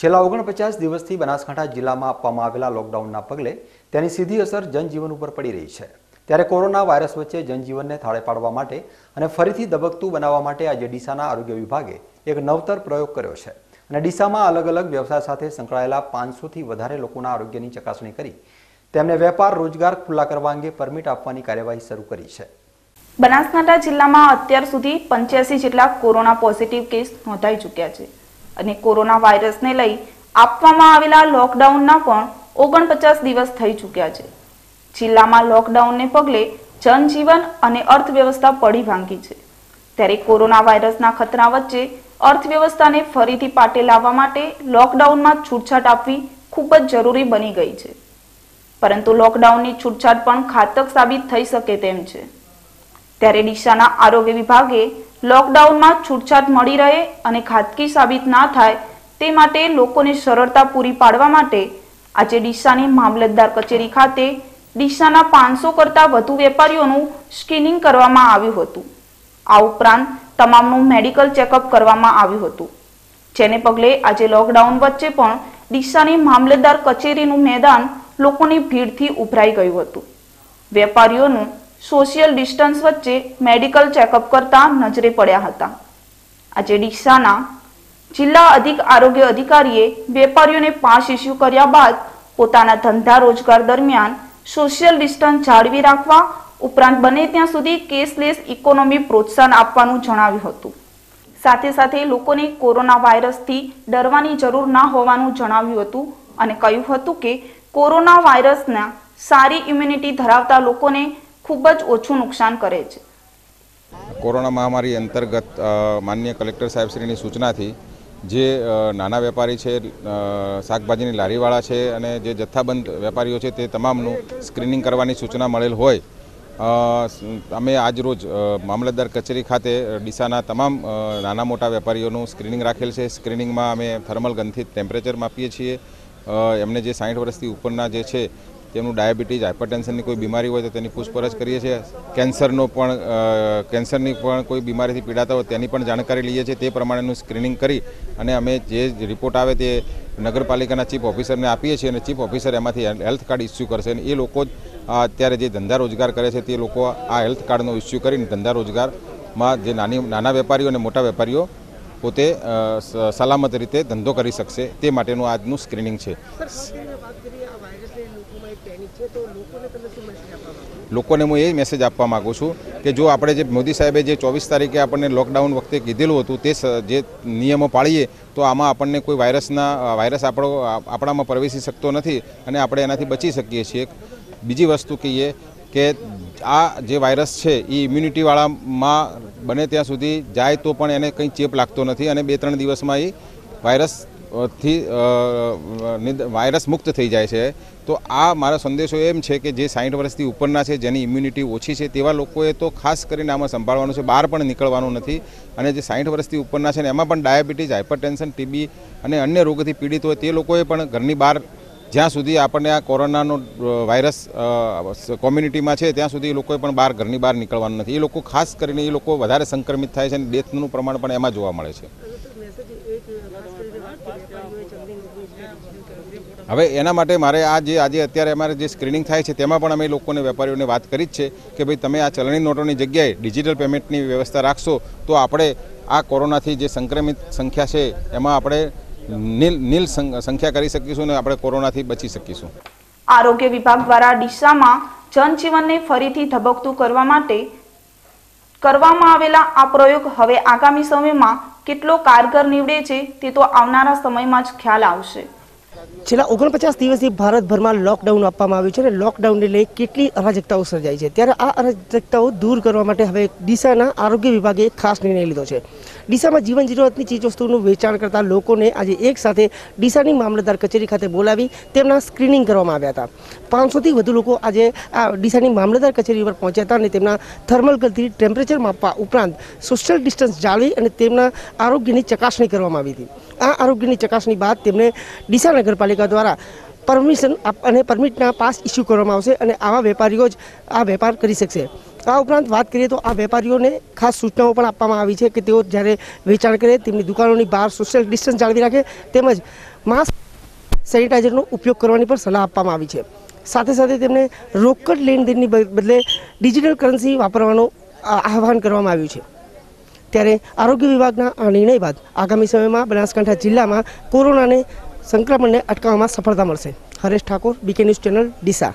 છેલ્લા ઓગણપચાસ દિવસથી બનાસકાંઠા જિલ્લામાં આપવામાં આવેલા લોકડાઉનના પગલે તેની સીધી અસર જનજીવન ઉપર પડી રહી છે. ત્યારે કોરોના વાયરસ વચ્ચે જનજીવનને થાળે પાડવા માટે અને ફરીથી દબકતું બનાવવા માટે આજે ડીસાના આરોગ્ય વિભાગે એક નવતર પ્રયોગ કર્યો છે. અને ડીસામાં અલગ અલગ વ્યવસાય સાથે સંકળાયેલા પાંચસોથી વધારે લોકોના આરોગ્યની ચકાસણી કરી તેમને વેપાર, રોજગાર ખુલ્લા કરવા અંગે પરમિટ આપવાની કાર્યવાહી શરૂ કરી છે. બનાસકાંઠા જિલ્લામાં અત્યાર સુધી પંચ્યાસી જેટલા કોરોના પોઝિટિવ કેસ નોંધાઈ ચૂક્યા છે. અને કોરોના વાયરસને લઈ આપવામાં આવેલા લોકડાઉનના પણ ઓગણપચાસ દિવસ થઈ ચૂક્યા છે. જિલ્લામાં લોકડાઉનને પગલે જનજીવન અને અર્થવ્યવસ્થા પડી ભાંગી છે. ત્યારે કોરોના વાયરસના ખતરા વચ્ચે અર્થવ્યવસ્થાને ફરીથી પાટે લાવવા માટે લોકડાઉનમાં છૂટછાટ આપવી ખૂબ જ જરૂરી બની ગઈ છે. પરંતુ લોકડાઉનની છૂટછાટ પણ ઘાતક સાબિત થઈ શકે તેમ છે. ત્યારે ડીસાના આરોગ્ય વિભાગે લોકડાઉનમાં છૂટછાટ મળી રહે અને ખાતકી સાબિત ના થાય તે માટે લોકોને સરળતા પૂરી પાડવા માટે આજે ડીસાની મામલતદાર કચેરી ખાતે ડીસાના પાંચસો કરતા વધુ વેપારીઓનું સ્ક્રીનિંગ કરવામાં આવ્યું હતું. આ ઉપરાંત તમામનું મેડિકલ ચેકઅપ કરવામાં આવ્યું હતું. જેને પગલે આજે લોકડાઉન વચ્ચે પણ ડીસાની મામલતદાર કચેરીનું મેદાન લોકોની ભીડથી ઉભરાઈ ગયું હતું. વેપારીઓનું સોશિયલ ડિસ્ટન્સ વચ્ચે મેડિકલ ચેકઅપ કરતા નજરે પડ્યા હતા. આજે ડીસાના જિલ્લા અધિક આરોગ્ય અધિકારીએ વેપારીઓને પાસ ઇસ્યુ કર્યા બાદ પોતાના ધંધા રોજગાર દરમિયાન સોશિયલ ડિસ્ટન્સ જાળવી રાખવા ઉપરાંત બને ત્યાં સુધી કેશલેસ ઇકોનોમી પ્રોત્સાહન આપવાનું જણાવ્યું હતું. સાથે સાથે લોકોને કોરોના વાયરસથી ડરવાની જરૂર ના હોવાનું જણાવ્યું હતું અને કહ્યું હતું કે કોરોના વાયરસના સારી ઇમ્યુનિટી ધરાવતા લોકોને ખૂબ જ ઓછું નુકસાન કરે છે. કોરોના મહામારી અંતર્ગત માન્ય કલેક્ટર સાહેબશ્રીની સૂચનાથી જે નાના વેપારી છે શાકભાજીની લારીવાળા છે અને જે જથ્થાબંધ વેપારીઓ છે તે તમામનું સ્ક્રીનિંગ કરવાની સૂચના મળેલ હોય અમે આજરોજ મામલતદાર કચેરી ખાતે ડીસાના તમામ નાના મોટા વેપારીઓનું સ્ક્રીનિંગ રાખેલ છે. સ્ક્રીનિંગમાં અમે થર્મલ ગનથી ટેમ્પરેચર માપીએ છીએ. એમને જે સાઠ વર્ષથી ઉપરના જે છે તેમનું ડાયાબિટીસ, હાઇપરટેન્શનની કોઈ બીમારી હોય તો તેની પૂછપરછ કરીએ છીએ. કેન્સરનો પણ કેન્સરની પણ કોઈ બીમારીથી પીડાતા હોય તેની પણ જાણકારી લઈએ છીએ. તે પ્રમાણેનું સ્ક્રીનિંગ કરી અને અમે જે રિપોર્ટ આવે તે નગરપાલિકાના ચીફ ઓફિસરને આપીએ છીએ અને ચીફ ઓફિસર એમાંથી હેલ્થ કાર્ડ ઇસ્યુ કરશે અને એ લોકો જ અત્યારે જે ધંધા રોજગાર કરે છે તે લોકો આ હેલ્થ કાર્ડનો ઇસ્યુ કરીને ધંધા રોજગારમાં જે નાની, નાના વેપારીઓ અને મોટા વેપારીઓ પોતે સલામત રીતે ધંધો કરી શકશે તે માટેનું આજનું સ્ક્રીનિંગ છે. લોકોને હું એ મેસેજ આપવા માગું છું કે જો આપણે જે મોદી સાહેબે જે ચોવીસ તારીખે આપણને લોકડાઉન વખતે કીધેલું હતું તે જે નિયમો પાળીએ, તો આમાં આપણને કોઈ વાયરસના વાયરસ આપણો આપણામાં પ્રવેશી શકતો નથી અને આપણે એનાથી બચી શકીએ છીએ. બીજી વસ્તુ કહીએ કે આ જે વાયરસ છે, એ ઇમ્યુનિટીવાળામાં બને ત્યાં સુધી જાય તો પણ એને કંઈ ચેપ લાગતો નથી અને બે ત્રણ દિવસમાં એ વાયરસ થી વાયરસ મુક્ત થઈ જાય છે. તો આ મારો સંદેશો એમ છે કે જે સાઠ વર્ષથી ઉપરના છે, જેની ઇમ્યુનિટી ઓછી છે, તેવા લોકોએ તો ખાસ કરીને આમાં સંભાળવાનું છે. બહાર પણ નીકળવાનું નથી. અને જે સાઠ વર્ષથી ઉપરના છે ને, એમાં પણ ડાયાબિટીસ હાઇપરટેન્શન ટીબી અને અન્ય રોગોથી પીડિત હોય તે લોકોએ પણ ઘરની બહાર જ્યાં સુધી આપણને આ કોરોનાનો વાયરસ કોમ્યુનિટીમાં છે, ત્યાં સુધી એ લોકોએ પણ બહાર ઘરની બહાર નીકળવાનું નથી. એ લોકો ખાસ કરીને એ લોકો વધારે સંક્રમિત થાય છે અને ડેથનું પ્રમાણ પણ એમાં જોવા મળે છે. હવે એના માટે મારે આ જે આજે અત્યારે અમારે જે સ્ક્રીનિંગ થાય છે, તેમાં પણ અમે લોકોને, વેપારીઓને વાત કરી જ છે કે ભાઈ તમે આ ચલણી નોટોની જગ્યાએ ડિજિટલ પેમેન્ટની વ્યવસ્થા રાખશો, તો આપણે આ કોરોનાથી જે સંક્રમિત સંખ્યા છે, એમાં આપણે નીલ નીલ સંખ્યા કરી શકીશું અને આપણે કોરોનાથી બચી શકીશું. આરોગ્ય વિભાગ દ્વારા ડીસામાં જનજીવનને ફરીથી ધબકતું કરવા માટે કરવામાં આવેલા આ પ્રયોગ હવે આગામી સમયમાં કેટલો કારગર નીવડે છે, તે તો આવનારા સમયમાં જ ખ્યાલ આવશે. છેલ્લા ઓગણપચાસ દિવસથી ભારતભરમાં લોકડાઉન આપવામાં આવ્યું છે અને લોકડાઉનને લઈ કેટલી અરાજકતાઓ સર્જાઈ છે? ત્યારે આ અરાજકતાઓ દૂર કરવા માટે હવે ડીસાના આરોગ્ય વિભાગે ખાસ નિર્ણય લીધો છે. ડીસામાં જીવન જરૂરિયાતની ચીજવસ્તુનું વેચાણ કરતા લોકોને આજે એક સાથે ડીસાની મામલતદાર કચેરી ખાતે બોલાવી તેમના સ્ક્રીનિંગ કરવામાં આવ્યા હતા. પાંચસોથી વધુ લોકો આજે આ ડીસાની મામલતદાર કચેરી પર પહોંચ્યા હતા અને તેમના થર્મલ ગનથી ટેમ્પરેચર માપવા ઉપરાંત સોશિયલ ડિસ્ટન્સ જાળવી અને તેમના આરોગ્યની ચકાસણી કરવામાં આવી હતી. આ આરોગ્યની ચકાસણી બાદ તેમને ડીસા નગરપાલિકા દ્વારા પરમિશન અને પરમિટના પાસ ઇસ્યુ કરવામાં આવશે અને આવા વેપારીઓ જ આ વેપાર કરી શકશે. આ ઉપરાંત વાત કરીએ તો આ વેપારીઓને ખાસ સૂચનાઓ પણ આપવામાં આવી છે કે તેઓ જ્યારે વેચાણ કરે તેમની દુકાનોની બહાર સોશિયલ ડિસ્ટન્સ જાળવી રાખે તેમજ માસ્ક સેનિટાઈઝરનો ઉપયોગ કરવાની પણ સલાહ આપવામાં આવી છે. સાથે સાથે તેમને રોકડ લેણદેણની બદલે ડિજિટલ કરન્સી વાપરવાનું આહવાન કરવામાં આવ્યું છે. ત્યારે આરોગ્ય વિભાગના આ નિર્ણય બાદ આગામી સમયમાં બનાસકાંઠા જિલ્લામાં કોરોનાને સંક્રમણને અટકાવવામાં સફળતા મળશે. Haresh Thakor BK news channel Deesa.